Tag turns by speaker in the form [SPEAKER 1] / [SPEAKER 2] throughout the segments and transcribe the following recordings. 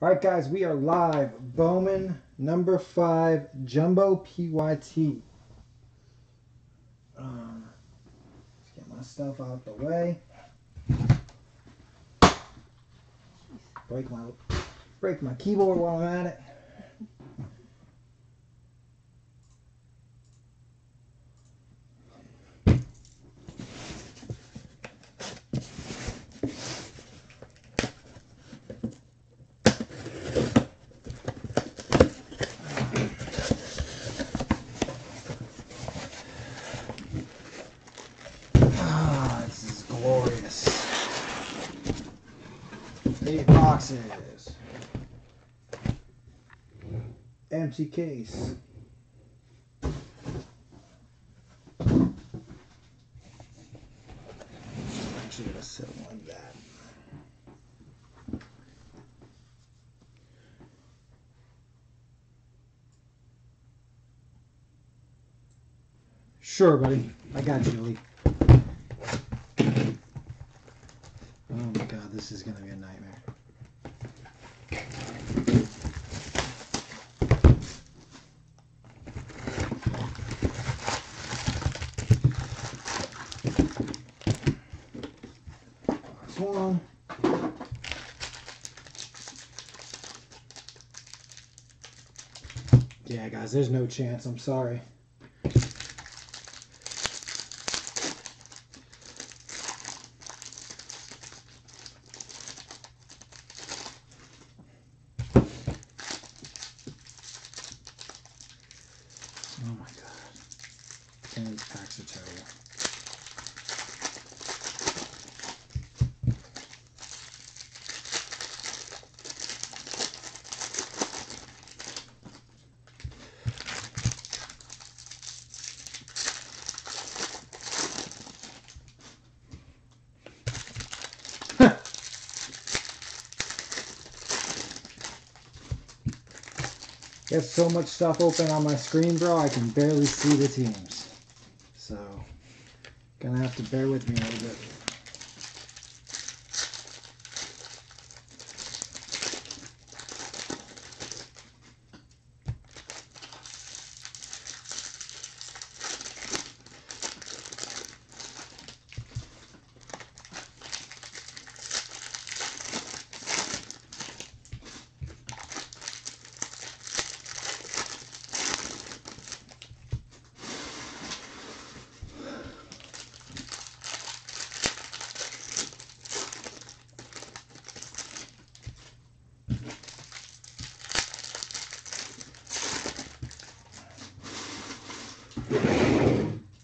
[SPEAKER 1] All right, guys, we are live. Bowman number five, Jumbo PYT. Um, let's get my stuff out the way. Break my break my keyboard while I'm at it. Ah, this is glorious. Eight. Empty case. Actually, gonna set one that. Sure, buddy. I got you, Lee. Oh my god, this is gonna be a nightmare. Box one. Yeah, guys, there's no chance. I'm sorry. Oh my god. And these packs are terrible. Got so much stuff open on my screen, bro, I can barely see the teams. So, gonna have to bear with me a little bit.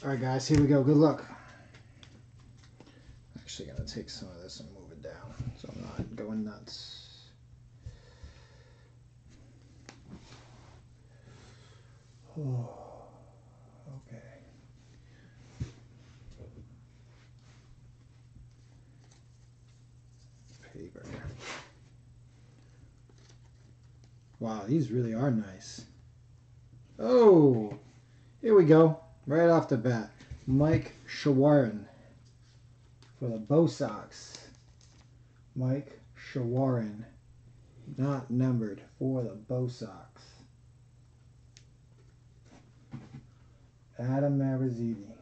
[SPEAKER 1] Alright, guys, here we go. Good luck. Actually, gonna take some of this and move it down so I'm not going nuts. Oh, okay. Paper. Wow, these really are nice. Oh, here we go. Right off the bat. Mike Shawaryn for the Bo Sox. Mike Shawaryn. Not numbered for the Bo Sox. Adam Marizidi.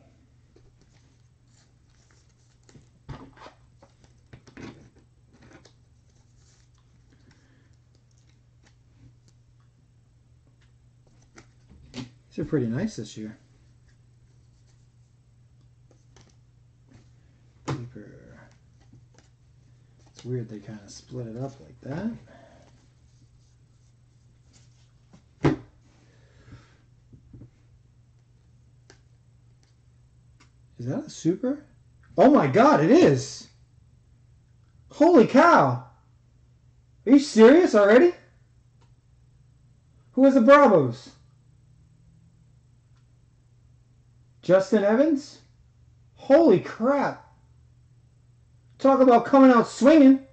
[SPEAKER 1] These are pretty nice this year. Paper. It's weird they kind of split it up like that. Is that a super? Oh my god, it is! Holy cow! Are you serious already? Who is the Bravos? Justin Evans? Holy crap! Talk about coming out swinging.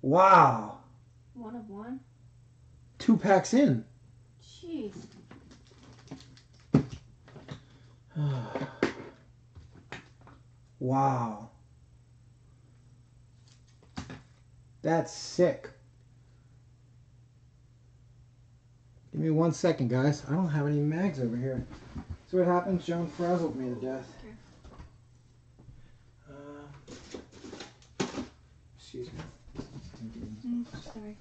[SPEAKER 1] Wow.
[SPEAKER 2] One of one?
[SPEAKER 1] Two packs in.
[SPEAKER 2] Jeez.
[SPEAKER 1] wow. That's sick. Give me one second, guys. I don't have any mags over here. See what happens? Joan frazzled me to death. Uh, excuse me.
[SPEAKER 2] Mm, sorry.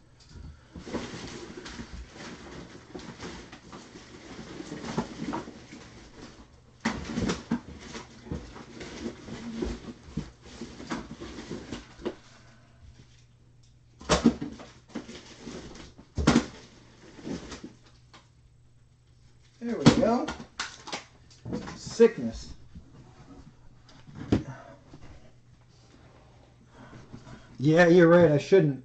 [SPEAKER 1] There we go. Sickness. Yeah, you're right. I shouldn't.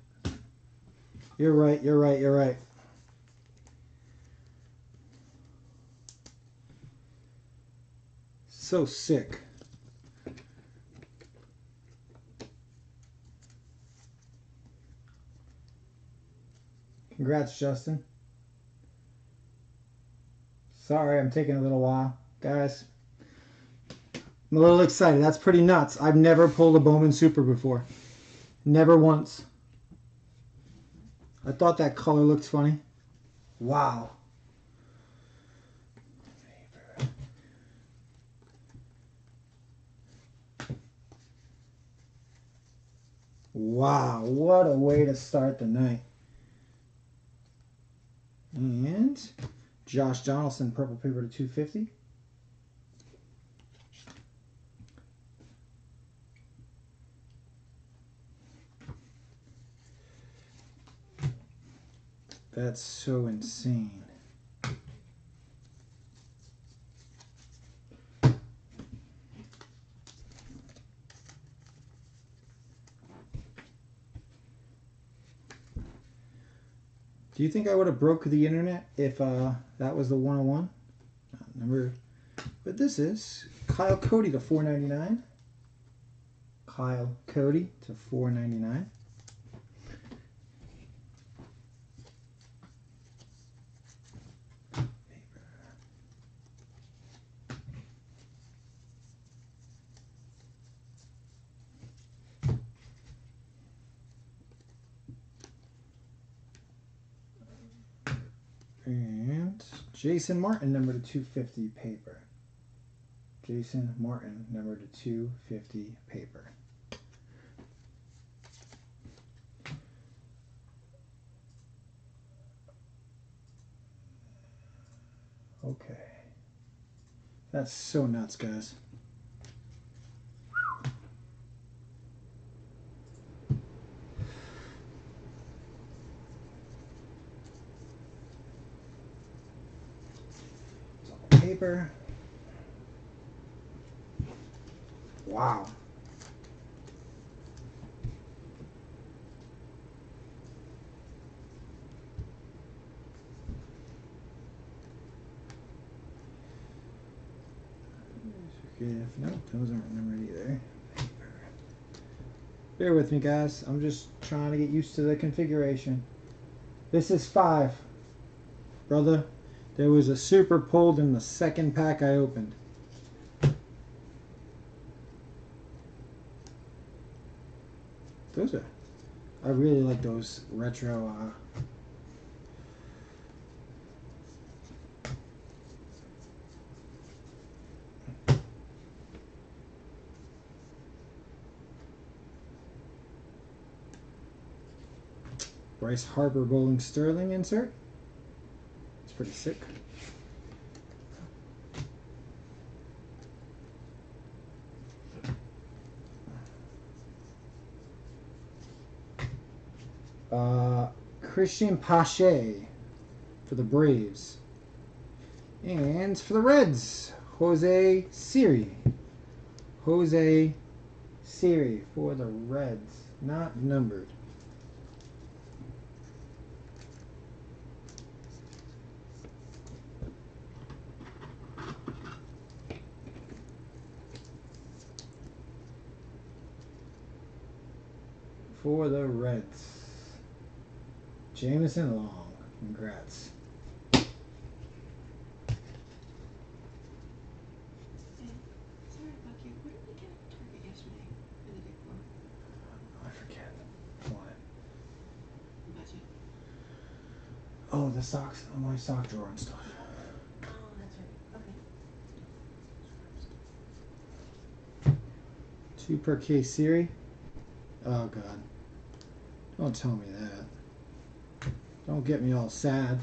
[SPEAKER 1] You're right. You're right. You're right. So sick. Congrats, Justin. Sorry, I'm taking a little while. Guys, I'm a little excited. That's pretty nuts. I've never pulled a Bowman Super before. Never once. I thought that color looked funny. Wow. Wow, what a way to start the night. And Josh Donaldson, purple paper to 250. That's so insane. Do you think I would have broke the internet if uh, that was the 101? Uh, Number, but this is Kyle Cody to 4.99. Kyle Cody to 4.99. And Jason Martin, number to 250 paper. Jason Martin, number to 250 paper. Okay. That's so nuts, guys. Paper. Wow. If no, those aren't numbered either. Bear with me, guys. I'm just trying to get used to the configuration. This is five, brother. There was a super pulled in the second pack I opened. Those are, I really like those retro. Uh, Bryce Harper Bowman Sterling insert. Pretty sick. Uh, Cristian Pache for the Braves. And for the Reds, Jose Siri. Jose Siri for the Reds. Not numbered. for the Reds. Jameson Long. Congrats.
[SPEAKER 2] Oh, the
[SPEAKER 1] socks, oh, my sock drawer and stuff.
[SPEAKER 2] Oh, that's right. Okay.
[SPEAKER 1] Two per case, Siri. Oh, God. Don't tell me that. Don't get me all sad.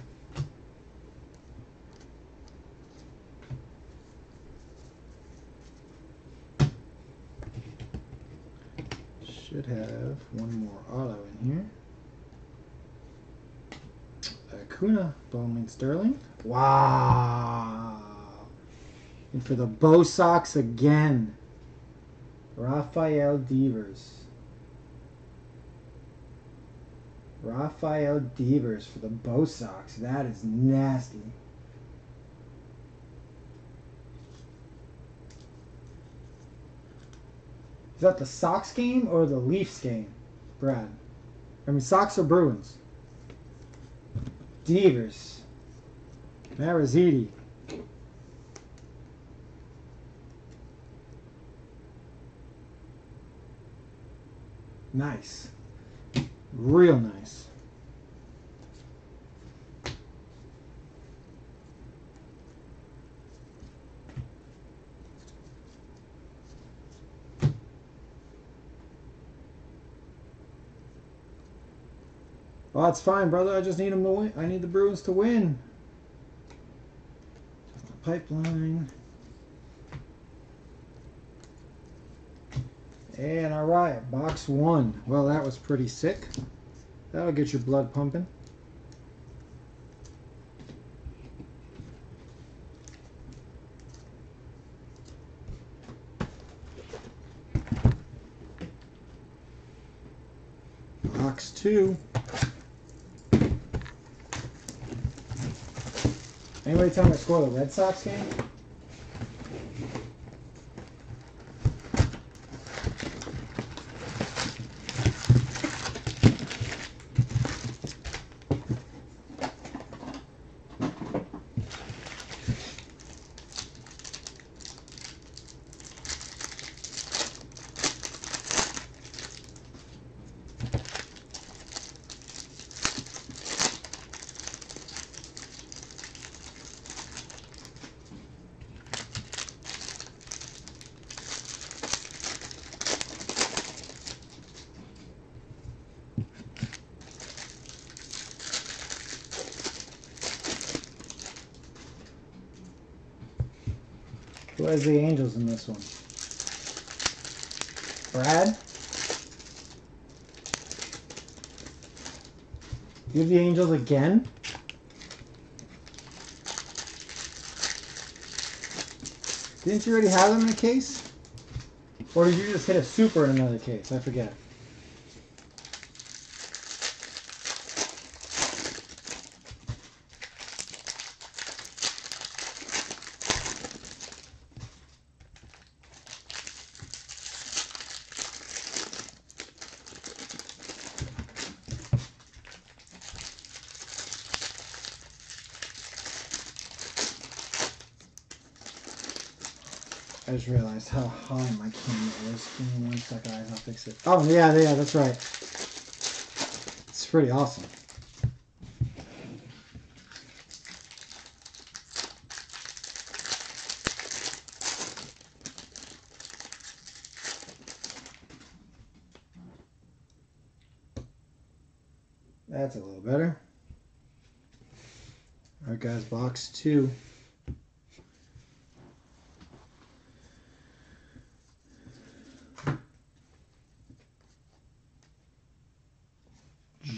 [SPEAKER 1] Should have one more auto in here. Acuna, Bowman Sterling. Wow. And for the Bo Sox again. Rafael Devers. Rafael Devers for the Bo Sox. That is nasty. Is that the Sox game or the Leafs game, Brad? I mean, Sox or Bruins? Devers. Marizidi. Nice. Real nice. Well, that's fine, brother. I just need them to win. I need the Bruins to win. Pipeline. And all right, box one. Well, that was pretty sick. That'll get your blood pumping. Box two. Anybody tell me the score the Red Sox game? Who the Angels in this one? Brad? You the Angels again? Didn't you already have them in a case? Or did you just hit a super in another case? I forget. I just realized how high my camera is. Give me one second, guys. I'll fix it. Oh, yeah, yeah, that's right. It's pretty awesome. That's a little better. Alright, guys, box two.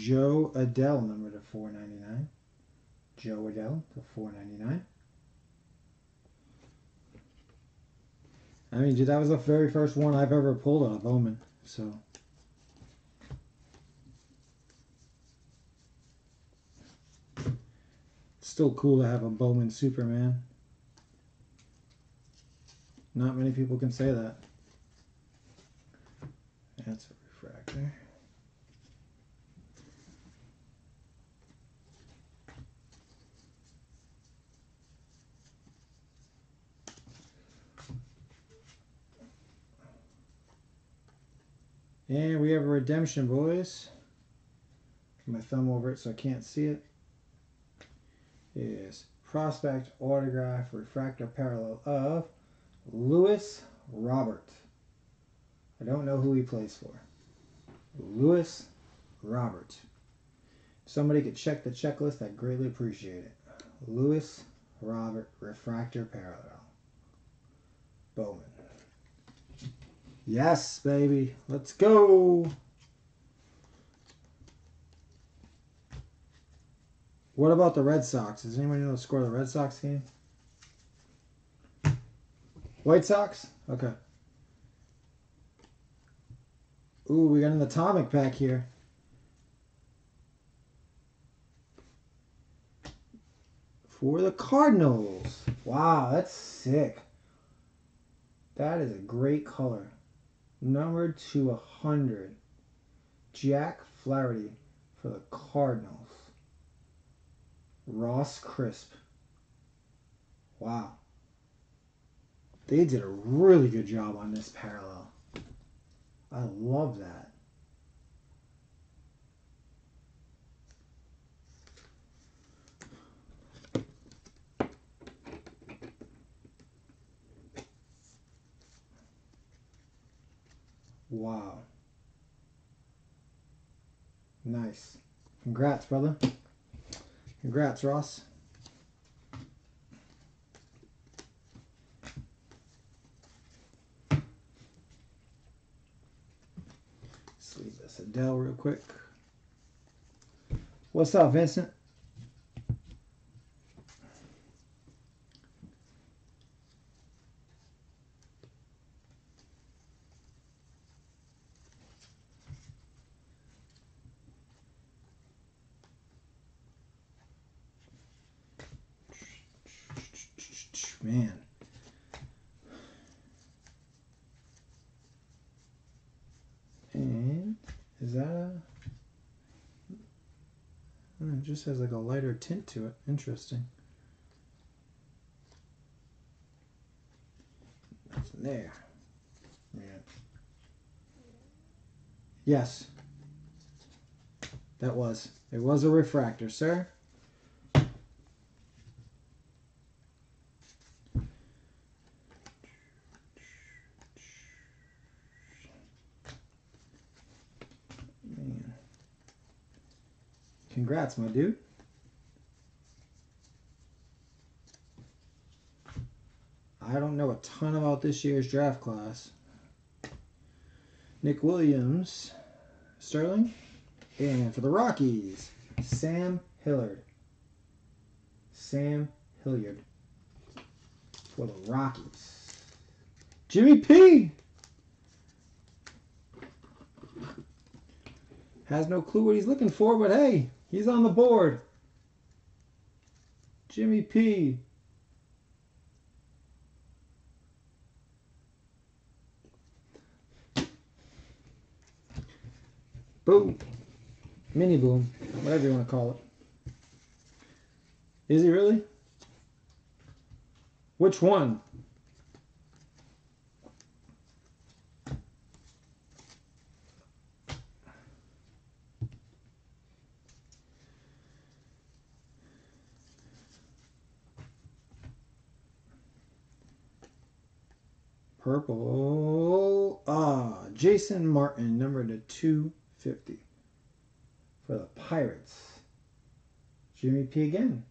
[SPEAKER 1] Jo Adell, number to 499. Jo Adell to 499. I mean, dude, that was the very first one I've ever pulled a Bowman. So. It's still cool to have a Bowman Superman. Not many people can say that. That's a refractor. And we have a redemption, boys. My thumb over it so I can't see it. is prospect autograph refractor parallel of Luis Robert. I don't know who he plays for. Luis Robert. If somebody could check the checklist, I'd greatly appreciate it. Luis Robert refractor parallel. Bowman. Yes, baby. Let's go. What about the Red Sox? Does anybody know the score of the Red Sox game? White Sox? Okay. Ooh, we got an atomic pack here. For the Cardinals. Wow, that's sick. That is a great color. Numbered to 100. Jack Flaherty for the Cardinals. Ross Crisp. Wow. They did a really good job on this parallel. I love that. Wow. Nice. Congrats, brother. Congrats, Ross. Let's leave this Adell real quick. What's up, Vincent? Man. And is that a? Oh, It just has like a lighter tint to it. Interesting. Nothing there. Yeah. Yes. That was. It was a refractor, sir. Man. Congrats, my dude. I don't know a ton about this year's draft class. Nick Williams, Sterling, and for the Rockies, Sam Hilliard. Sam Hilliard for the Rockies. Jimmy P. Has no clue what he's looking for, but hey, he's on the board. Jimmy P. Boom. Mini boom. Whatever you want to call it. Is he really? Which one? Purple. Ah, Jason Martin, number to 250 for the Pirates. Jimmy P again.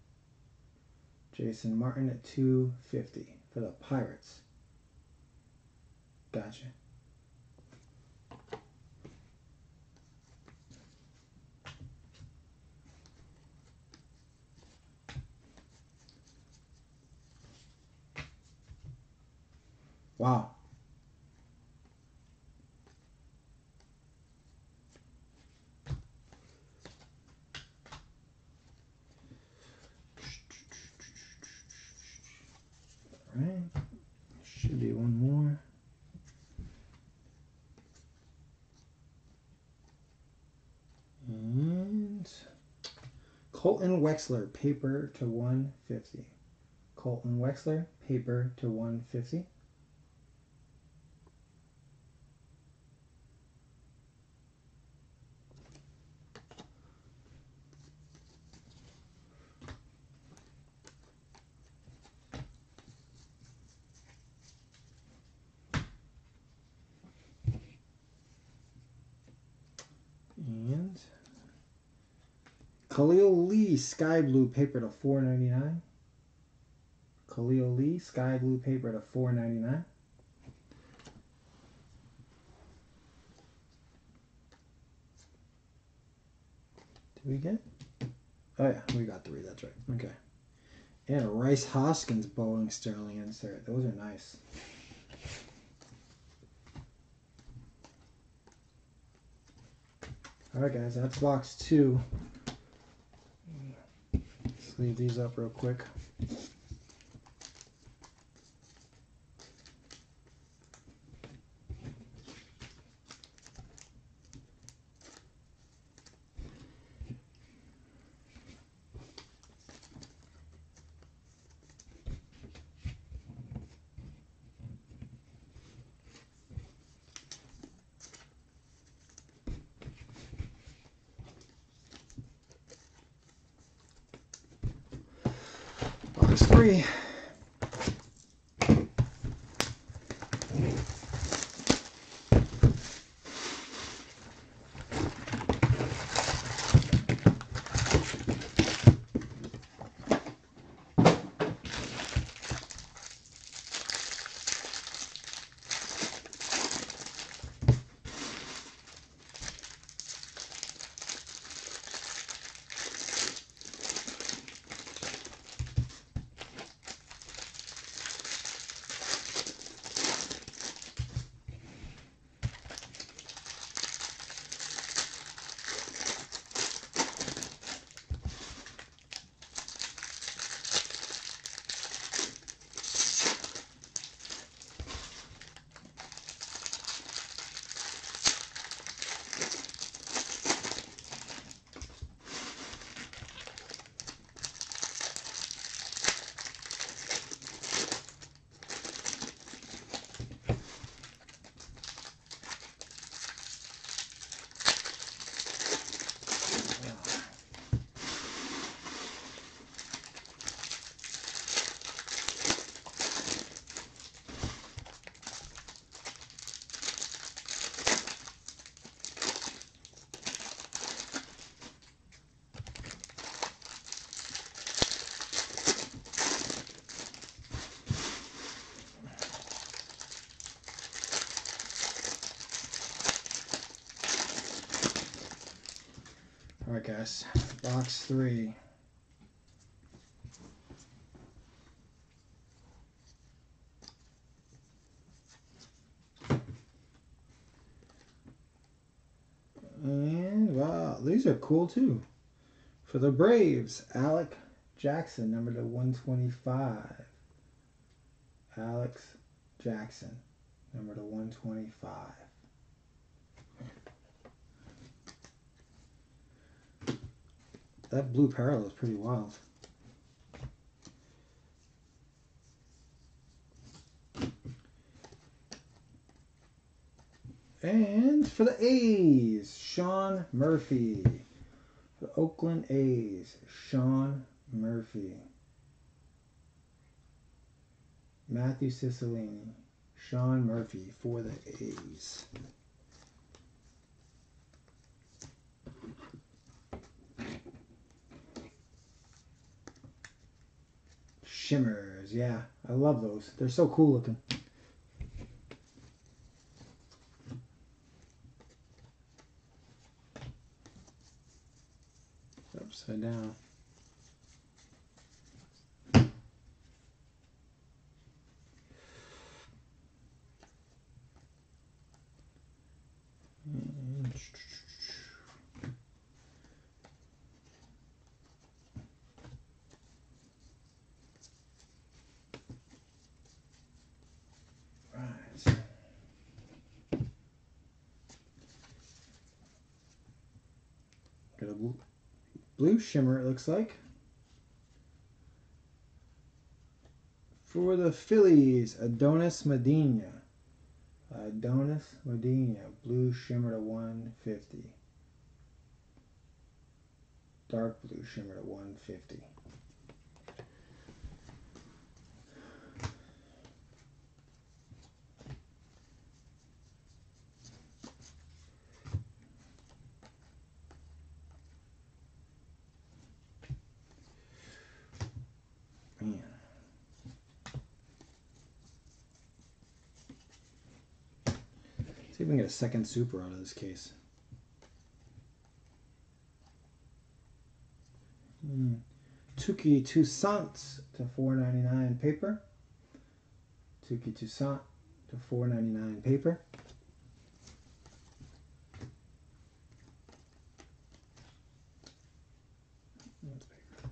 [SPEAKER 1] Jason Martin at 250 for the Pirates. Gotcha. Wow. Should be one more. And Colton Welker, paper to 150. Colton Welker, paper to 150. Khalil Lee Sky Blue paper to four ninety nine. Khalil Lee Sky Blue paper to four ninety nine. Did we get? Oh yeah, we got three. That's right. Okay. And a Rhys Hoskins Bowman Sterling insert. Those are nice. All right, guys, that's box two. Leave these up real quick. Guys. Box three. And wow, these are cool too. For the Braves, Alex Jackson, number to 125. Alex Jackson, number to 125. That blue parallel is pretty wild. And for the A's, Sean Murphy. The Oakland A's, Sean Murphy. Matthew Cicilline, Sean Murphy for the A's. Shimmers, yeah, I love those. They're so cool looking. Upside down. Right. Got a blue, blue shimmer, it looks like. For the Phillies, Adonis Medina. Adonis Medina, blue shimmer to 150. Dark blue shimmer to 150. A second super out of this case. Mm. Touki Toussaint to 4.99 paper. Touki Toussaint to 4.99 paper. That's paper.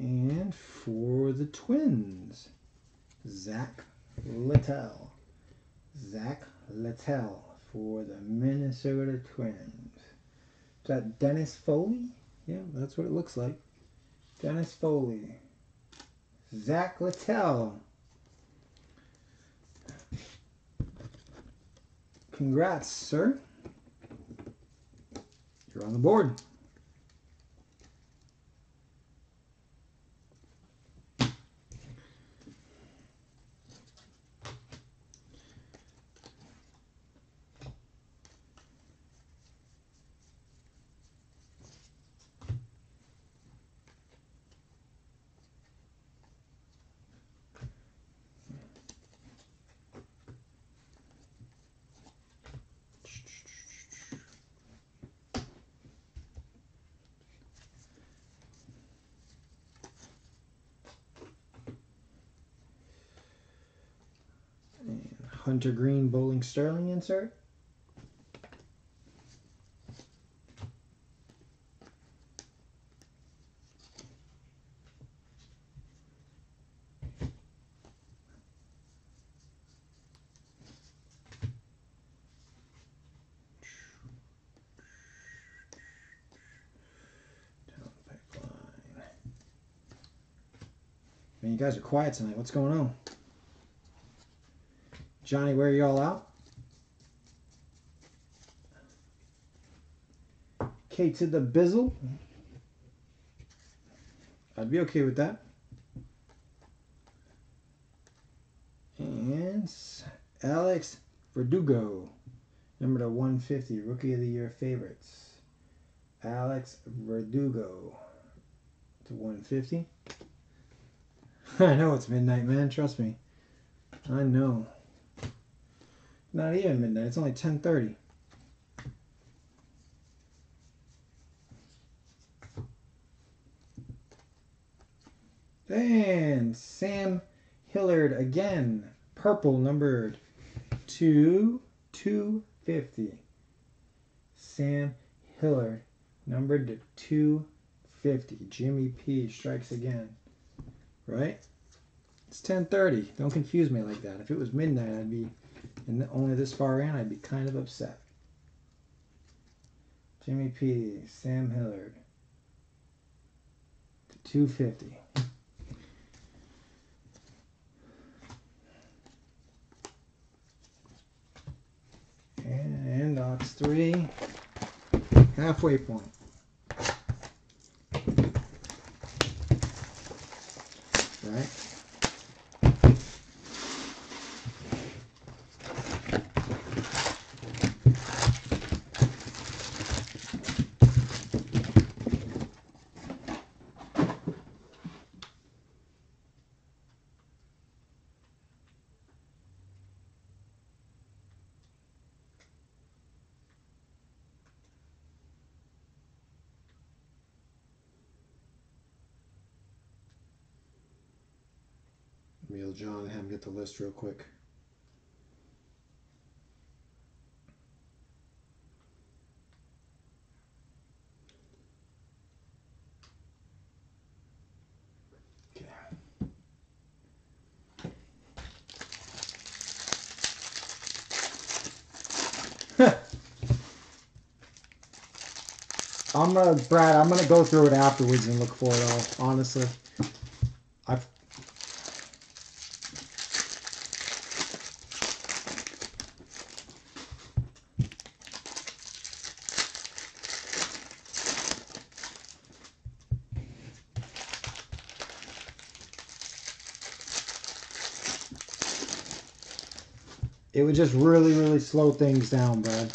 [SPEAKER 1] And for the Twins, Zach Littell. Zach Littell for the Minnesota Twins. Is that Dennis Foley? Yeah, that's what it looks like. Dennis Foley. Zach Littell. Congrats, sir. You're on the board. And Hunter Greene Bowman Sterling insert. Man, you guys are quiet tonight. What's going on? Johnny, where are y'all out? K to the bizzle. I'd be okay with that. And Alex Verdugo, number to 150, Rookie of the Year favorites. Alex Verdugo to 150. I know it's midnight, man. Trust me. I know. Not even midnight. It's only 10:30. And Sam Hilliard again, purple numbered two two fifty. Sam Hilliard numbered to two fifty. Jimmy P strikes again. Right? It's 10:30. Don't confuse me like that. If it was midnight, I'd be and only this far in, I'd be kind of upset. Jimmy P, Sam Hilliard, to 250. And Ox 3, halfway point. Right? John, have him get the list real quick. I'm gonna, Brad. I'm gonna go through it afterwards and look for it all. Honestly, It would just really, really slow things down, bud.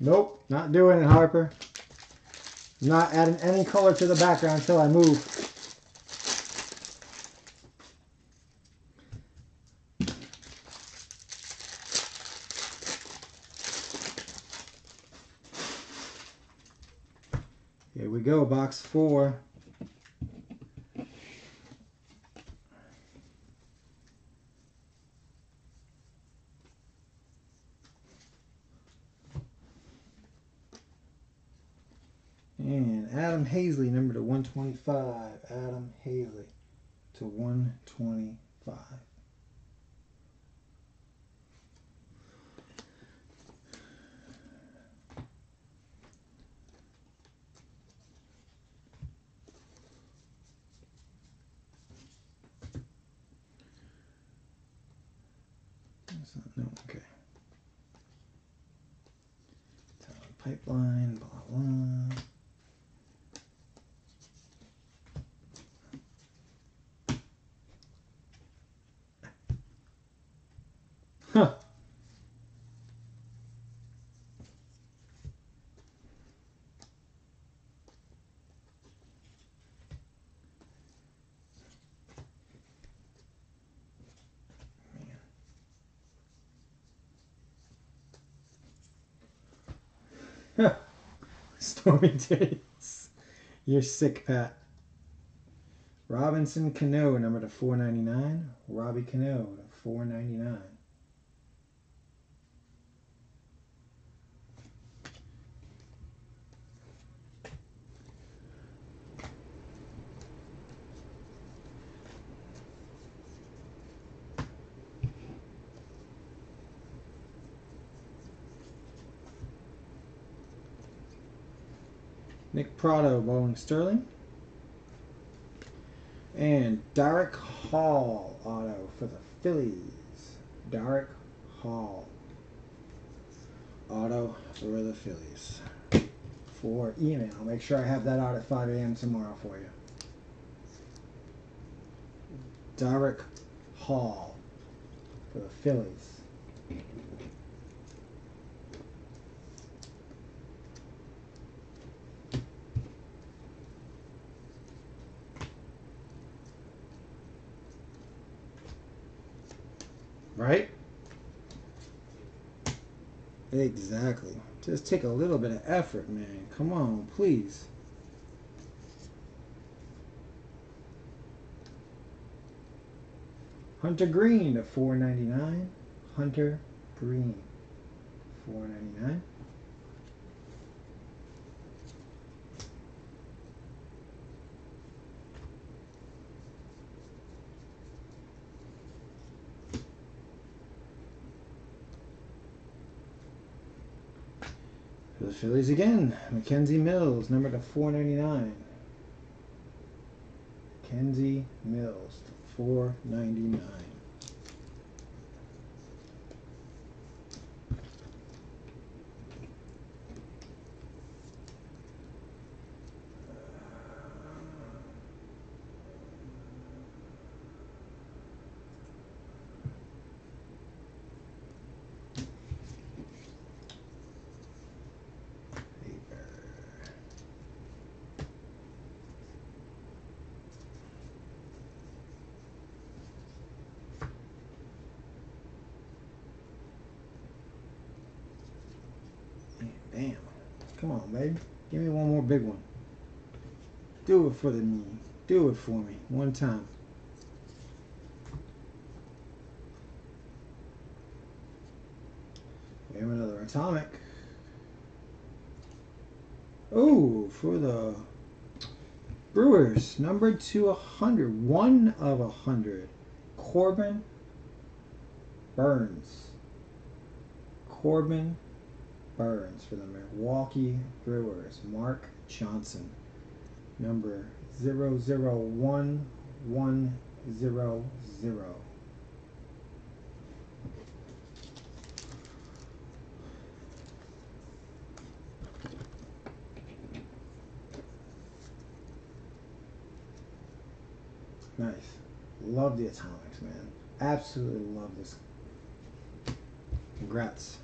[SPEAKER 1] Nope, not doing it, Harper. Not adding any color to the background until I move. Here we go, box four. And Adam Hazley, number to 125. Adam Haseley to 125. That's not, no, okay. Talent Pipeline, blah, blah. Huh. Man. Stormy days. You're sick, Pat. Robinson Cano, number to 499. Robbie Cano to 499. Nick Pratto, Bowman Sterling. And Darick Hall auto for the Phillies. Darick Hall auto for the Phillies. For email. Make sure I have that out at 5 a.m. tomorrow for you. Darick Hall for the Phillies. Right? Exactly. Just take a little bit of effort, man. Come on, please. Hunter Greene at 4.99. Hunter Greene. 4.99. Phillies again, McKenzie Mills, number to 499. McKenzie Mills, 499. Damn. Come on, baby. Give me one more big one. Do it for the knee. Do it for me. One time. We have another atomic. Oh, for the Brewers, number to a hundred, one of a hundred. Corbin Burnes. Corbin Burnes for the Milwaukee Brewers. Mark Johnson. Number 001100. Nice. Love the atomics, man. Absolutely love this. Congrats.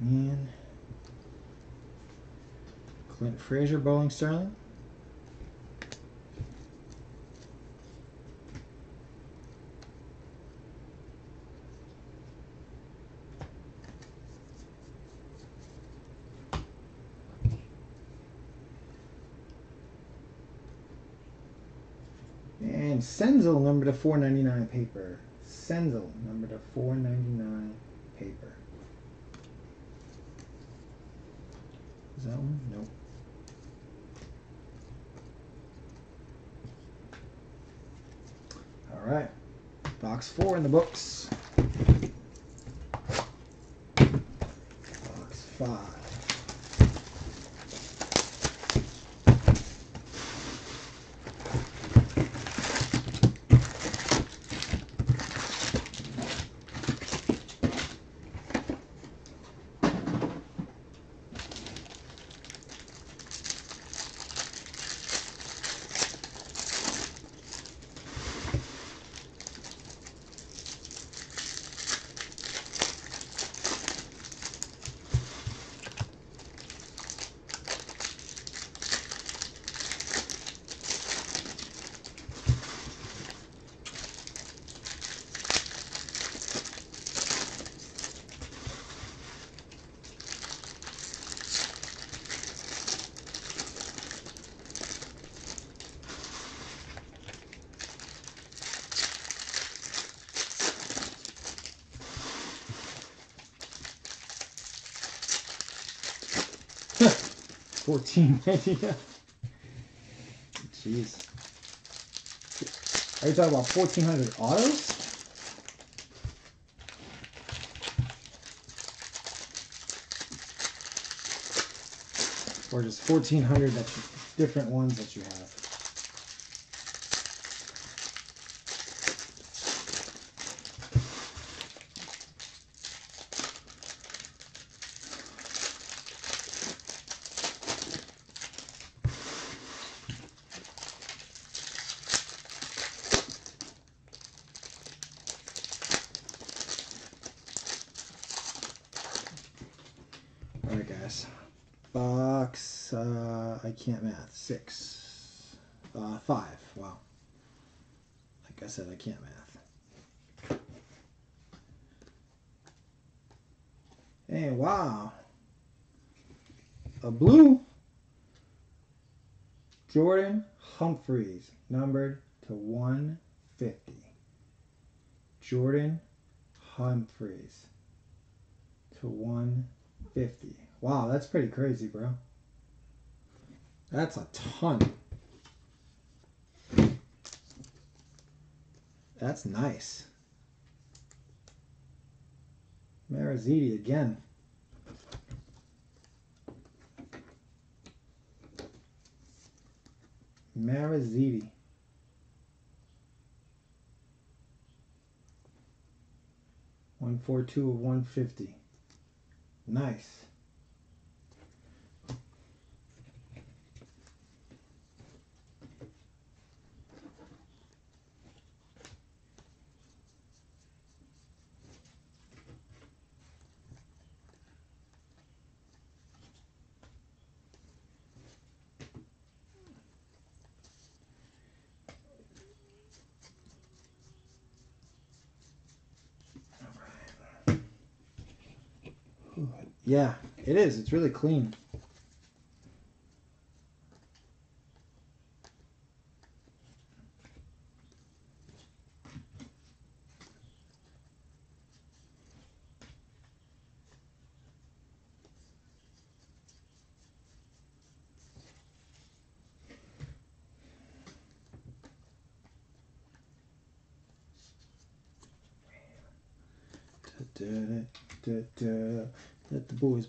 [SPEAKER 1] Man. Clint Frazier, Bowman Sterling. And Senzel, number to 499 paper. Senzel, number to 499 paper. Is that one? Nope. All right. Box four in the books. 14 idea. Jeez. Are you talking about 1400 autos? Or just 1400 that you, different ones that you have? Humphreys, numbered to 150. Jordan Humphreys to 150. Wow, that's pretty crazy, bro. That's a ton. That's nice. Maraziti again. Maraziti. Four two of one fifty. Nice. Yeah, it is. It's really clean.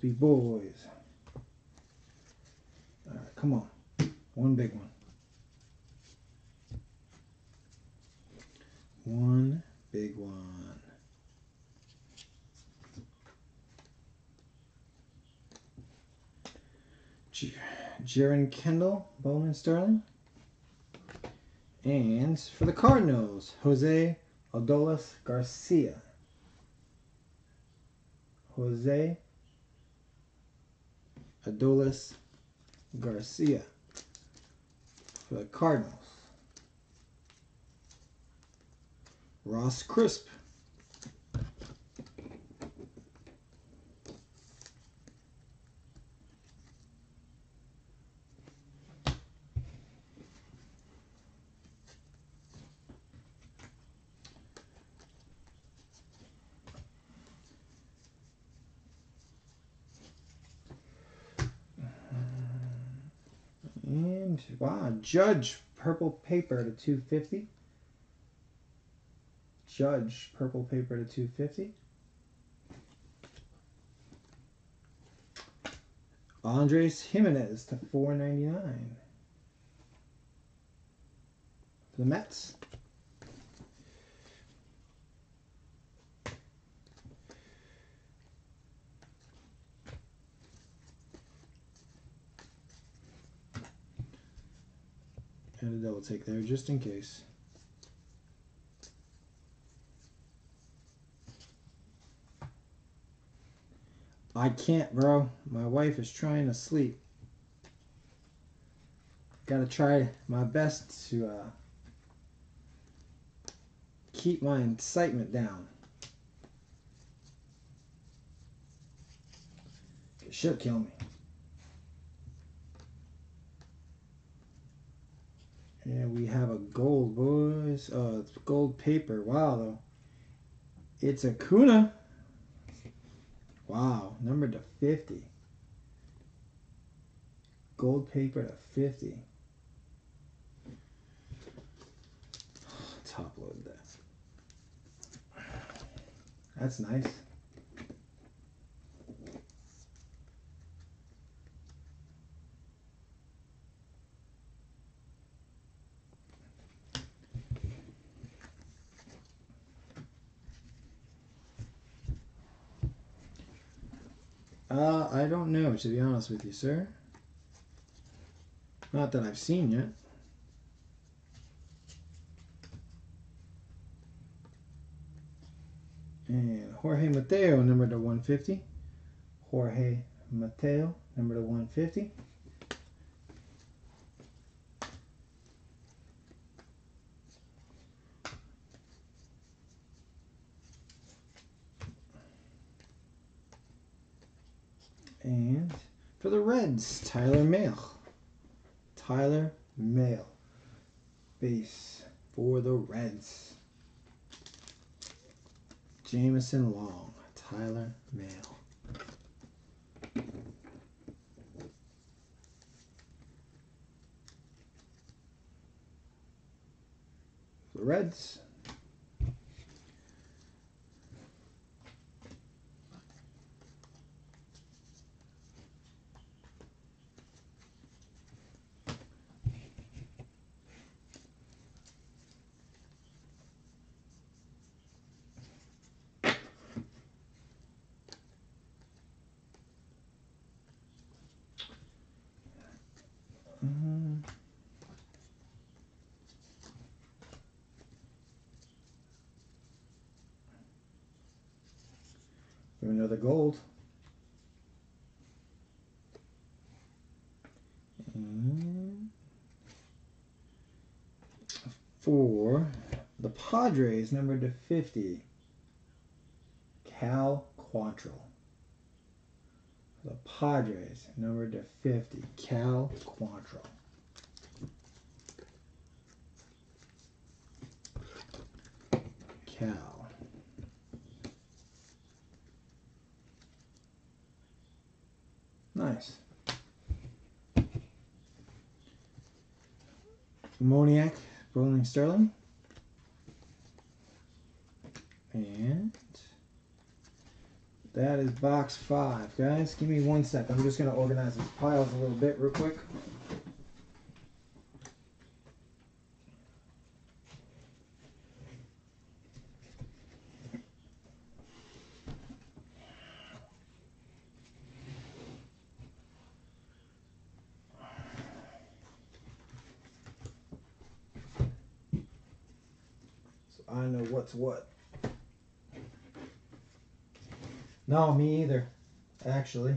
[SPEAKER 1] Be boys. All right, come on. One big one. One big one. Jeren Kendall, Bowman Sterling. And for the Cardinals, Jose Adolis Garcia. Jose Adolis Garcia for the Cardinals. Ross Crisp. And wow, Judge purple paper to 250. Judge purple paper to 250. Andres Gimenez to 499. For the Mets. And a double take there just in case. I can't, bro. My wife is trying to sleep. Gotta try my best to uh, keep my excitement down. She'll kill me. And we have a gold, boys. Uh, it's gold paper. Wow, though. It's Acuna. Wow, number to 50. Gold paper to 50. Top load that. That's nice. Uh, I don't know, to be honest with you, sir. Not that I've seen yet. And Jorge Mateo, number to 150. Jorge Mateo, number to 150. And for the Reds, Tyler Mahle. Tyler Mahle. Base for the Reds. Jameson Long. Tyler Mahle. The Reds. Mm. We have another gold. And for the Padres, number to 50, Cal Quantrill. Padres, number to 50, Cal Quantrill. Cal. Nice. Moniak, Bowman Sterling. And that is box five, guys. Give me one sec. I'm just going to organize these piles a little bit real quick. So I know what's what. No, me either. Actually,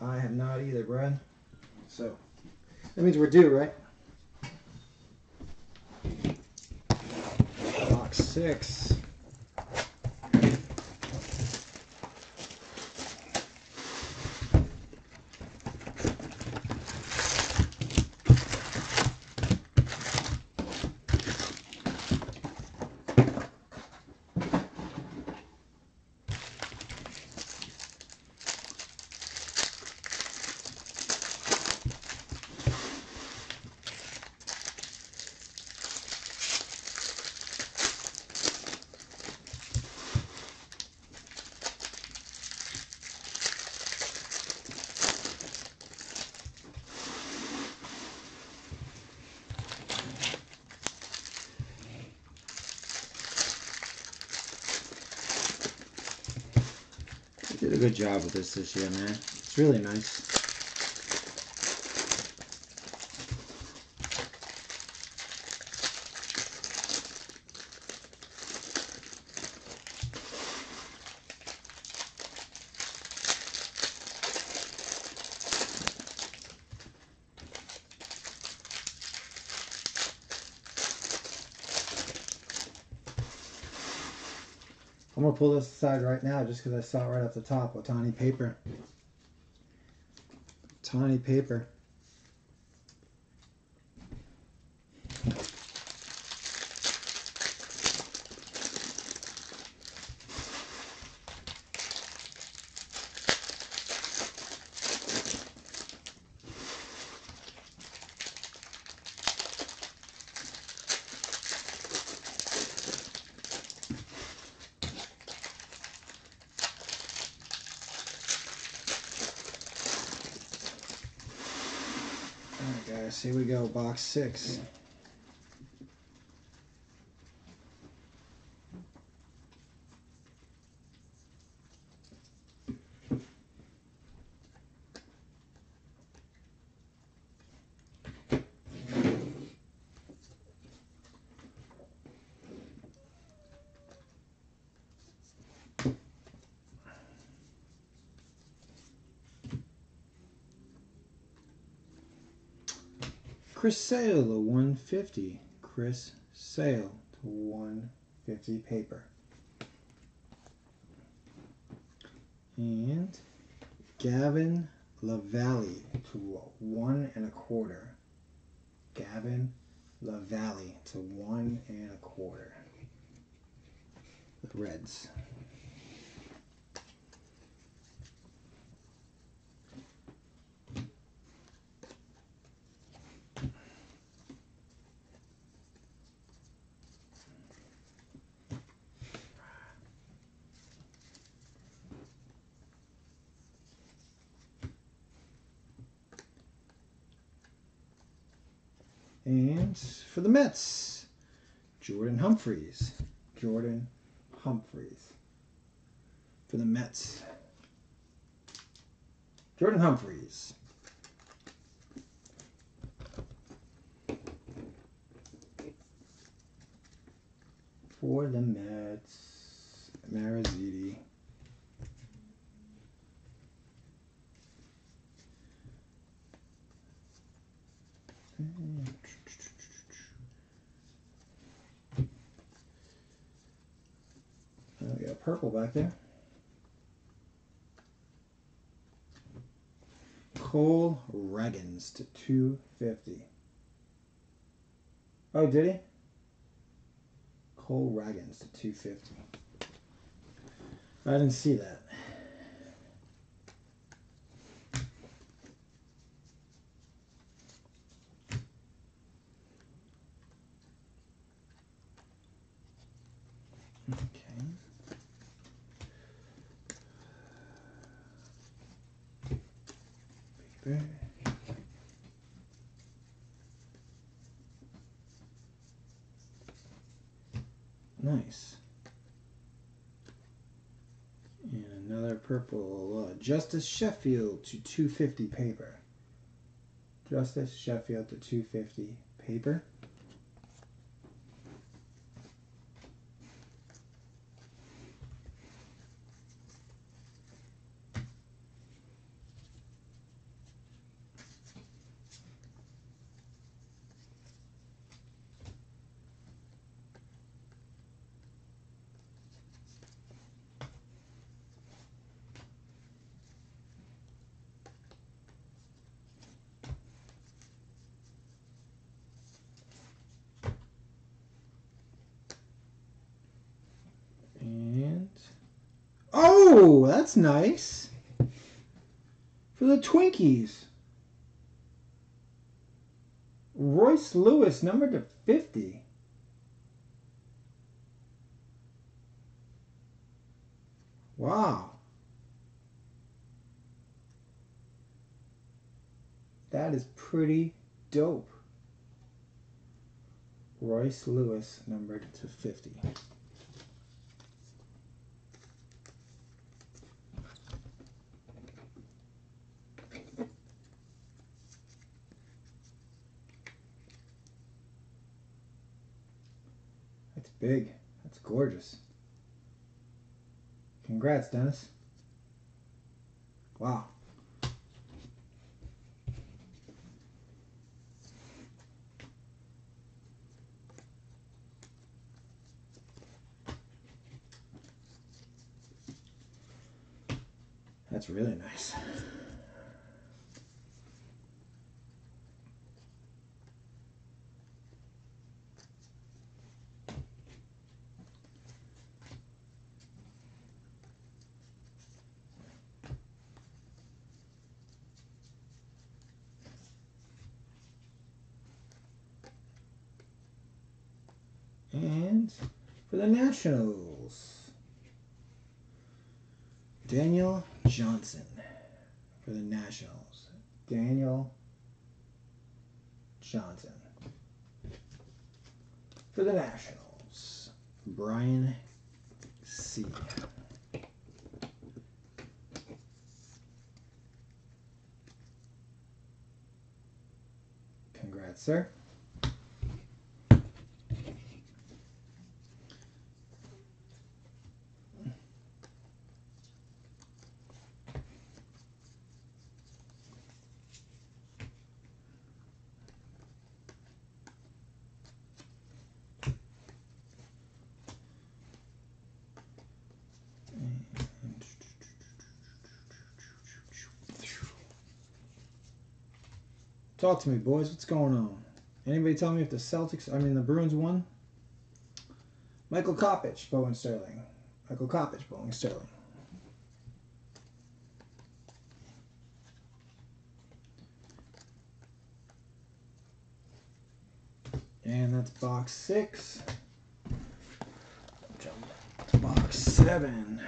[SPEAKER 1] I have not either, Brad. So that means we're due, right? Box six. They a good job with this this year, man. It's really nice. Pull this aside right now just because I saw it right off the top. Ohtani paper. Tawny paper. Alright guys, here we go, box six. Chris Sale to 150. Chris Sale to 150 paper. And Gavin LaValley to one and a quarter. Gavin LaValley to one and a quarter. The Reds. And for the Mets, Jordan Humphreys. Jordan Humphreys. For the Mets. Jordan Humphreys. For the Mets, Mariziti. Uh, we got purple back there. Cole Ragans to 250. Oh, did he? Cole Ragans to 250. I didn't see that. Okay. Paper. Nice. And another purple uh, Justus Sheffield to 250 paper. Justus Sheffield to 250 paper. And oh, that's nice for the Twinkies. Royce Lewis, number to fifty. Wow. That is pretty dope. Royce Lewis, numbered to 50. Big. That's gorgeous. Congrats, Dennis. Wow. That's really nice. And for the Nationals, Daniel Johnson for the Nationals. Daniel Johnson. For the Nationals, Brian C. Congrats, sir. Talk to me, boys. What's going on? Anybody tell me if the Celtics, I mean the Bruins won? Michael Kopech, Bowman Sterling. Michael Kopech, Bowman Sterling. And that's box six. Jump to box seven.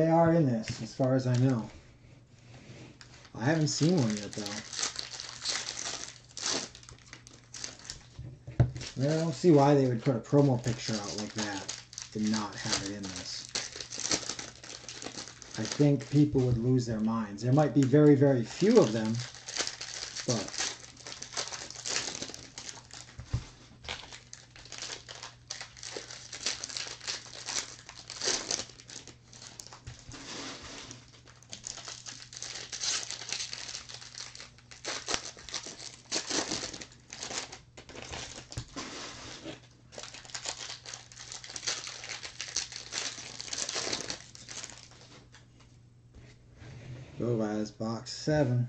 [SPEAKER 1] They are in this, as far as I know. I haven't seen one yet, though. I don't see why they would put a promo picture out like that and not have it in this. I think people would lose their minds. There might be very, very few of them, but Go as box seven.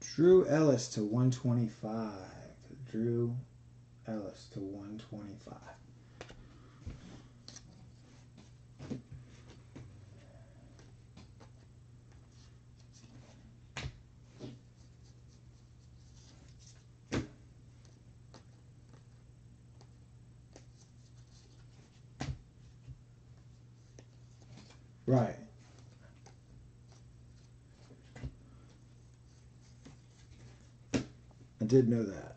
[SPEAKER 1] Drew Ellis to 125. Drew Ellis to 125. Right. I did know that.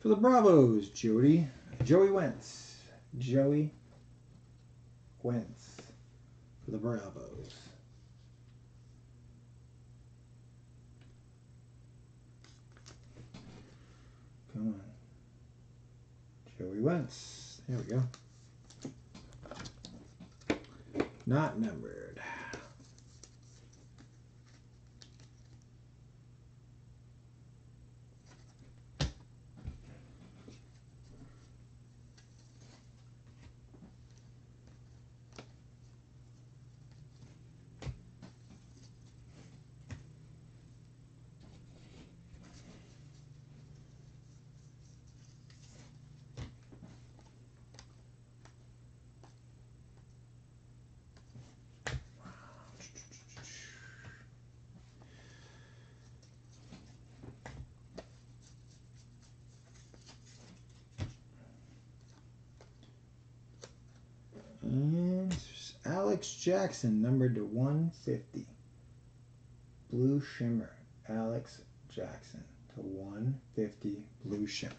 [SPEAKER 1] For the Bravos, Jody. Joey Wentz. Joey Wentz. The Bravos. Come on. Joey Wentz. There we go. Not numbered. And Alex Jackson, numbered to 150. Blue Shimmer. Alex Jackson to 150. Blue Shimmer.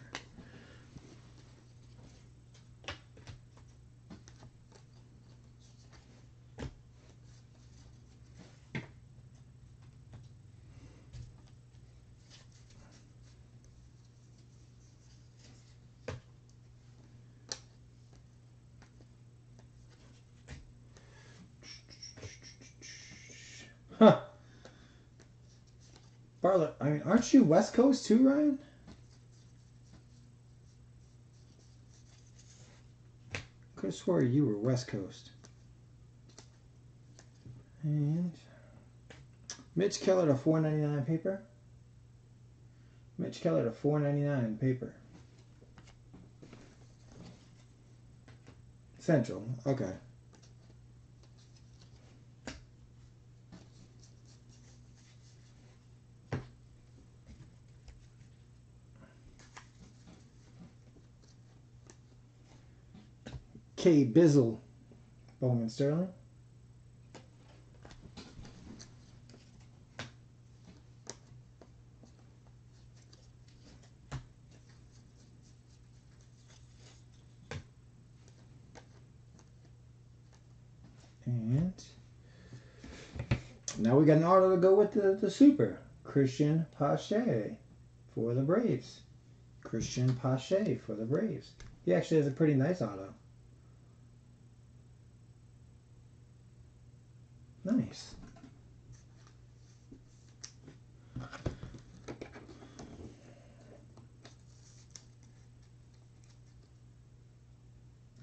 [SPEAKER 1] Huh. Bartlett, I mean, aren't you West Coast too, Ryan? Could have swore you were West Coast. And Mitch Keller to four ninety nine paper. Mitch Keller to four ninety nine paper. Central, okay. K. Bizzle, Bowman Sterling. And now we got an auto to go with the, the super. Cristian Pache for the Braves. Cristian Pache for the Braves. He actually has a pretty nice auto. Nice.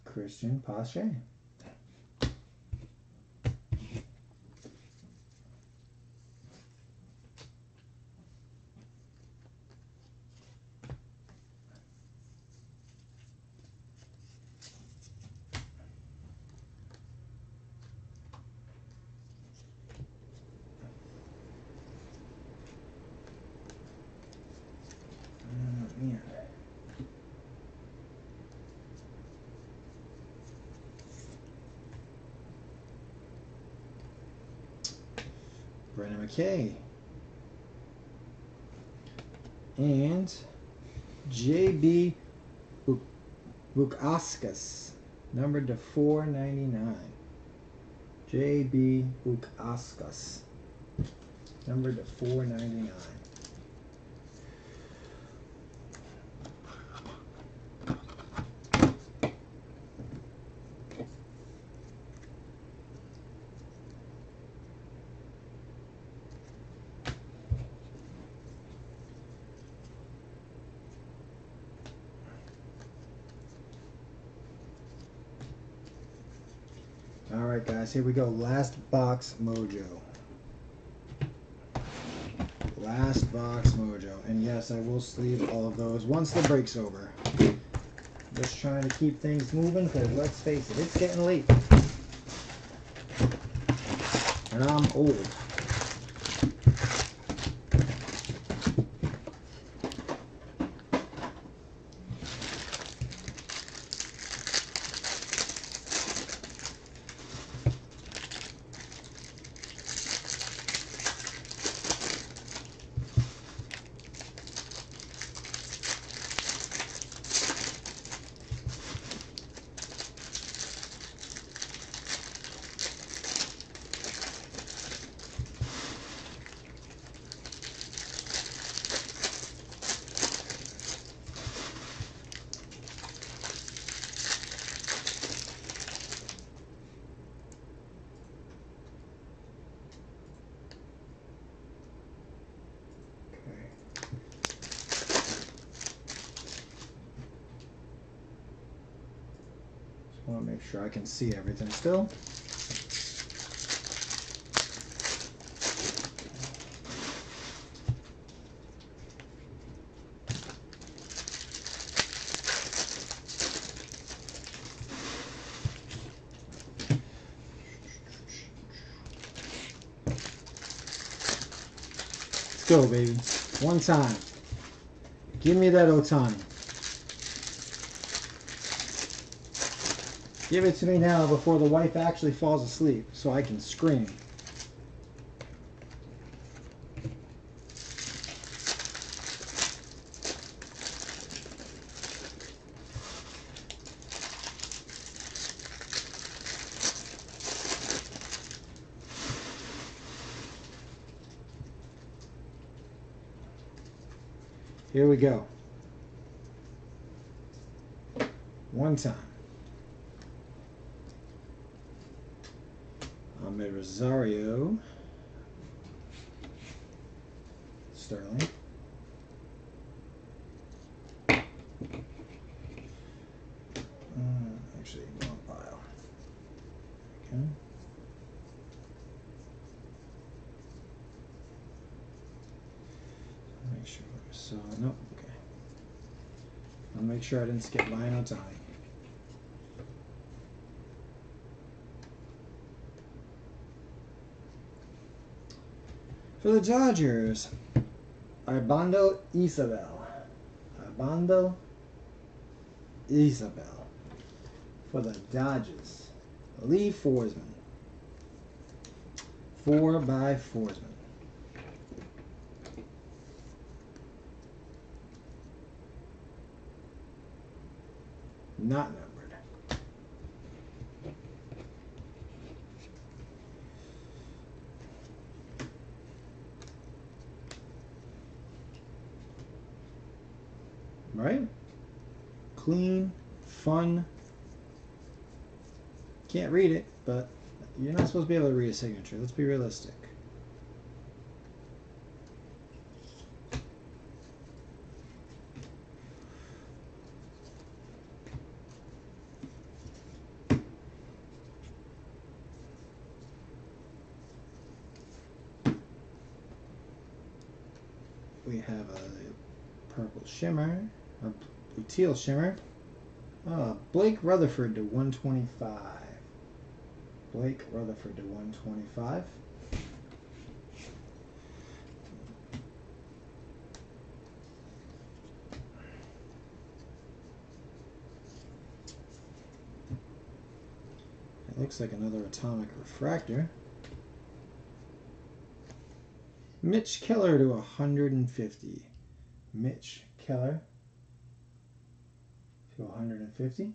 [SPEAKER 1] Cristian Pache. McKay. And JB Bukauskas, numbered to 499. JB Bukauskas, numbered to 499. All here we go. Last box mojo. Last box mojo. And yes, I will sleeve all of those once the break's over. Just trying to keep things moving because let's face it, it's getting late. And I'm old. Sure I can see everything still. Let's go, baby. One time. Give me that Ohtani. Give it to me now before the wife actually falls asleep so I can scream. Here we go. One time. Amed Rosario. Sterling. Uh, actually, wrong pile. Okay. Make sure. So nope. Okay. I'll make sure I didn't skip Ryan Ohtani. For the Dodgers, Arbando Isabel. Arbando Isabel. For the Dodgers, Lee Forsman. Four by Forsman. Not numbered. Right? Clean, fun. Can't read it, but you're not supposed to be able to read a signature. Let's be realistic. we have a purple shimmer, a teal shimmer. Oh, Blake Rutherford to 125. Blake Rutherford to 125. It looks like another atomic refractor. Mitch Keller to 150. Mitch Keller to 150.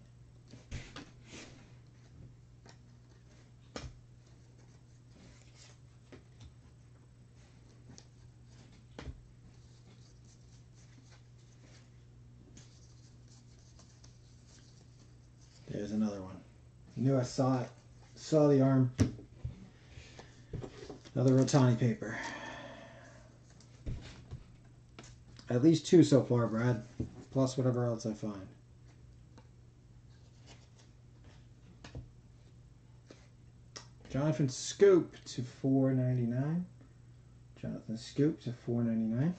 [SPEAKER 1] There's another one. Knew I saw it. Saw the arm. Another Rotani paper at least two so far, Brad, plus whatever else I find. Jonathan Schoop to 4.99. Jonathan Schoop to 4.99.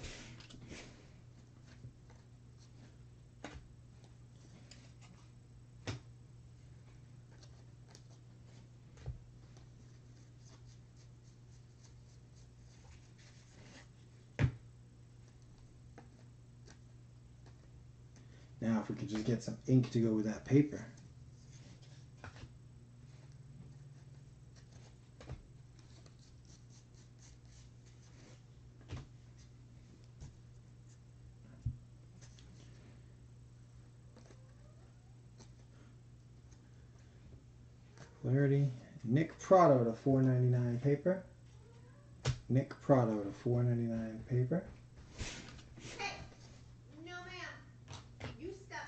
[SPEAKER 1] if we could just get some ink to go with that paper. Clarity. Nick Pratto to 4.99 paper. Nick Pratto to 4.99 paper.
[SPEAKER 2] Hey! No, ma'am. You stop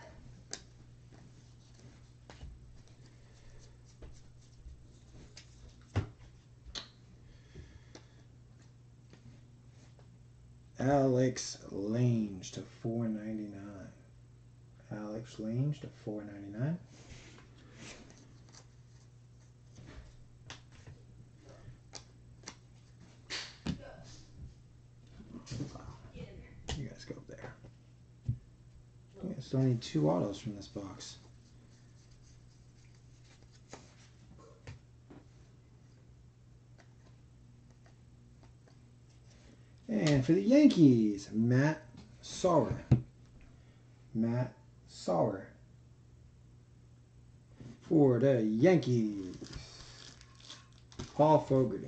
[SPEAKER 2] it.
[SPEAKER 1] Alex Lange to 4.99. Alex Lange to 4.99.
[SPEAKER 2] Get in there.
[SPEAKER 1] You guys go up there. Two autos from this box. And for the Yankees, Matt Sauer. Matt Sauer. For the Yankees, Paul Fogarty.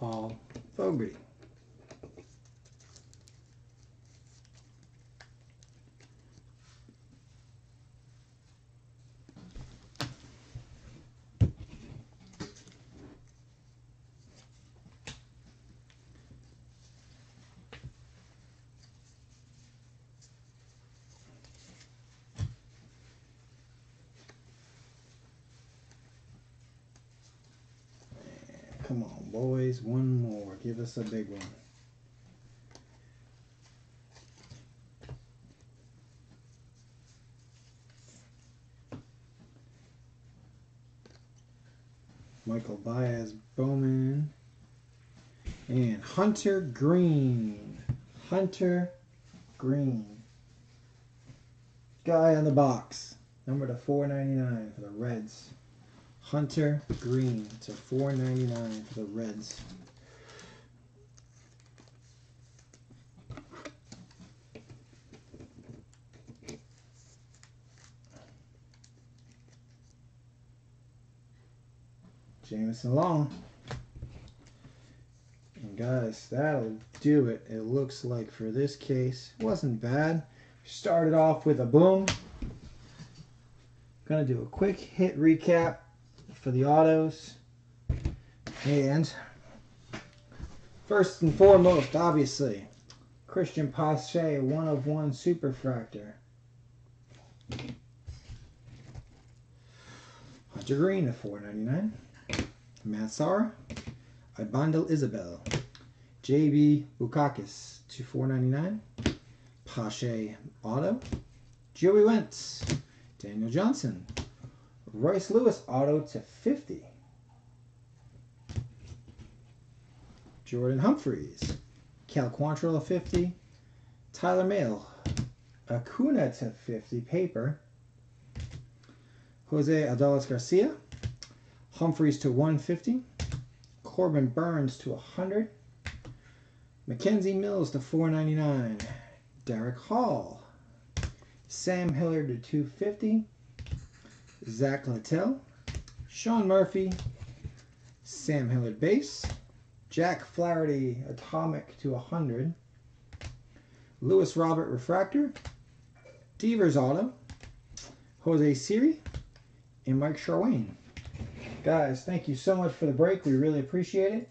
[SPEAKER 1] Paul Fogarty. Come on, boys. One us a big one. Michael Baez Bowman. And Hunter Greene. Hunter Greene. Guy on the box. Number to 499 for the Reds. Hunter Greene to 4.99 for the Reds. Jamison Long. And guys, that'll do it. It looks like for this case, wasn't bad. Started off with a boom. Gonna do a quick hit recap for the autos. And first and foremost, obviously, Cristian Pache, one of one superfractor. Hunter Greene at 499. Massar. Ibandel Isabel. J.B. Bukauskas to 4.99. Pache Auto. Joey Wentz. Daniel Johnson. Royce Lewis Auto to 50. Jordan Humphreys. Cal Quantrill 50. Tyler Mahle. Acuna to 50 paper. Jose Adolis Garcia. Humphreys to 150. Corbin Burnes to 100. McKenzie Mills to 499. Darick Hall. Sam Hilliard to 250. Zach Littell, Sean Murphy, Sam Hilliard base, Jack Flaherty atomic to 100, Luis Robert refractor, Devers auto, Jose Siri, and Mike Shawaryn. Guys, thank you so much for the break. We really appreciate it.